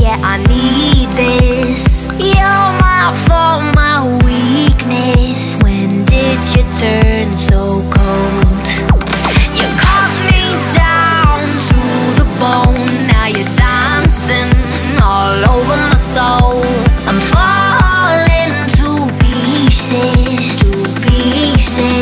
yeah, I need this. You're my fault, my weakness. When did you turn so cold? You cut me down to the bone. Now you're dancing all over my soul. I'm falling to pieces, to pieces.